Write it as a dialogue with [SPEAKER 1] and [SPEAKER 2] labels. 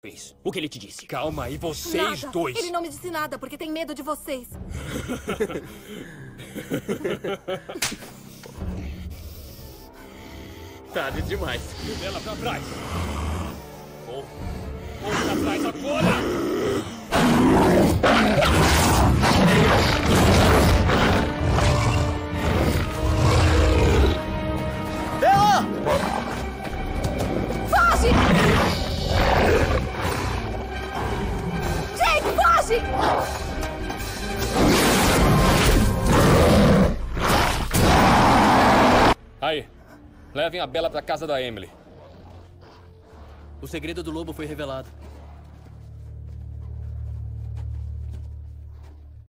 [SPEAKER 1] fez? O que ele te disse?
[SPEAKER 2] Calma aí, vocês
[SPEAKER 3] nada.
[SPEAKER 2] dois.
[SPEAKER 3] Ele não me disse nada porque tem medo de vocês.
[SPEAKER 1] Tarde demais.
[SPEAKER 2] Ela pra trás. Ou, ou pra trás agora!
[SPEAKER 3] Foge!
[SPEAKER 2] Aí, levem a Bela pra casa da Emily.
[SPEAKER 4] O segredo do lobo foi revelado.